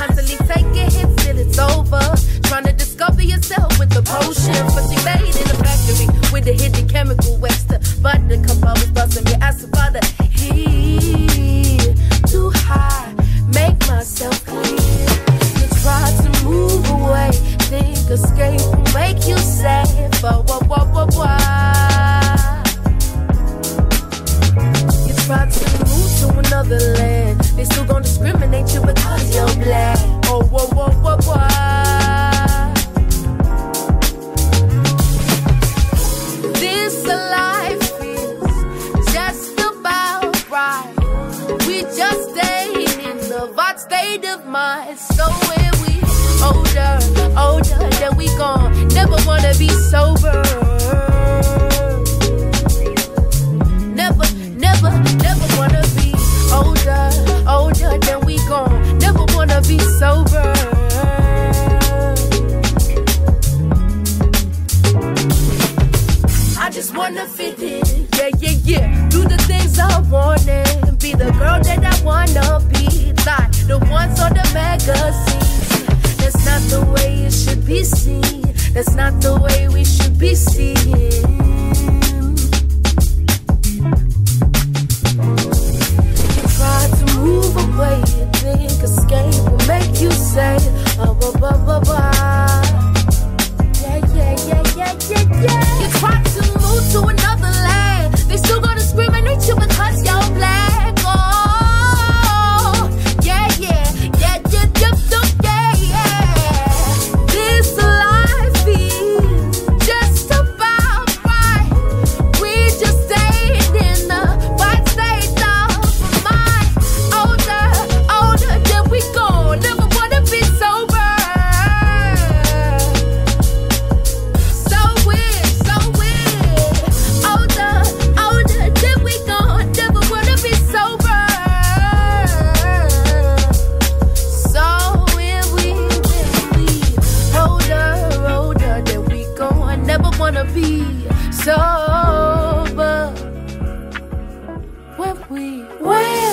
Constantly taking hits till it's over. Trying to discover yourself with the potion. But she made in a factory with the hidden chemical waste. But The cup butter composed, busting me. I survived the heat. Too high, make myself clear. You try to move away, think escape will make you safe. But what, what, what, why? You try to move to another land. They still gon' discriminate you because you Just staying in the vibe state of mind. So when we older, older, then we gon' never wanna be sober. Never, never, never wanna be older, older, then we gon' never wanna be sober. I just wanna fit in, yeah, yeah, yeah. Do the things I wanna, be the girl that I wanna be, like the ones on the magazines. That's not the way it should be seen. That's not the way we should be seen. be sober when we wait.